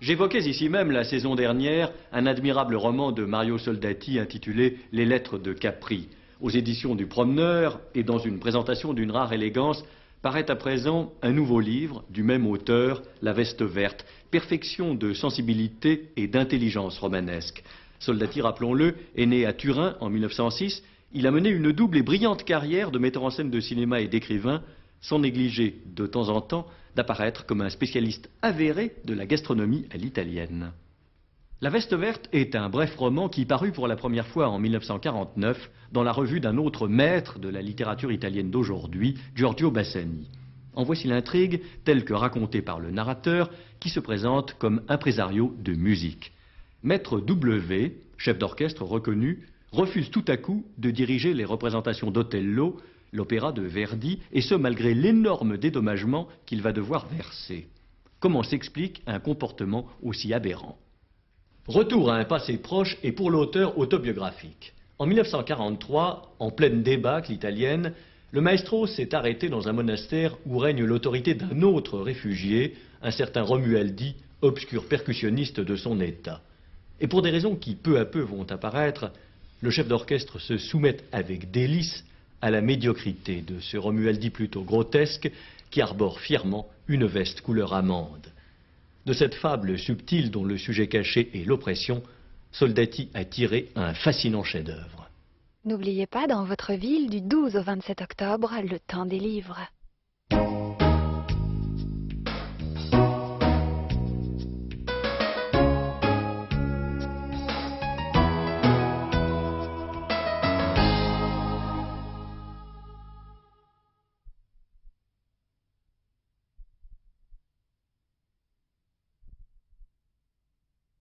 J'évoquais ici même la saison dernière un admirable roman de Mario Soldati intitulé Les lettres de Capri. Aux éditions du Promeneur et dans une présentation d'une rare élégance, paraît à présent un nouveau livre du même auteur, La Veste Verte, perfection de sensibilité et d'intelligence romanesque. Soldati, rappelons-le, est né à Turin en 1906. Il a mené une double et brillante carrière de metteur en scène de cinéma et d'écrivain, sans négliger de temps en temps d'apparaître comme un spécialiste avéré de la gastronomie à l'italienne. La Veste Verte est un bref roman qui parut pour la première fois en 1949 dans la revue d'un autre maître de la littérature italienne d'aujourd'hui, Giorgio Bassani. En voici l'intrigue telle que racontée par le narrateur qui se présente comme impresario de musique. Maître W, chef d'orchestre reconnu, refuse tout à coup de diriger les représentations d'Othello l'opéra de Verdi, et ce malgré l'énorme dédommagement qu'il va devoir verser. Comment s'explique un comportement aussi aberrant? Retour à un passé proche et pour l'auteur autobiographique. En 1943, en pleine débâcle italienne, le maestro s'est arrêté dans un monastère où règne l'autorité d'un autre réfugié, un certain Romualdi, obscur percussionniste de son état. Et pour des raisons qui peu à peu vont apparaître, le chef d'orchestre se soumet avec délice à la médiocrité de ce Romualdi plutôt grotesque qui arbore fièrement une veste couleur amande. De cette fable subtile dont le sujet caché est l'oppression, Soldati a tiré un fascinant chef-d'œuvre. N'oubliez pas dans votre ville du 12 au 27 octobre le temps des livres.